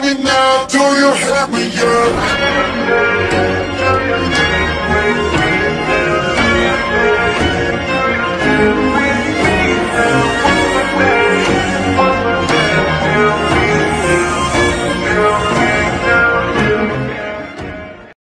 me now? Do you have me yet?